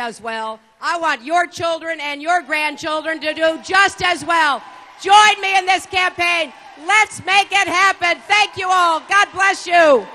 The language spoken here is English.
as well. I want your children and your grandchildren to do just as well. Join me in this campaign. Let's make it happen. Thank you all. God bless you.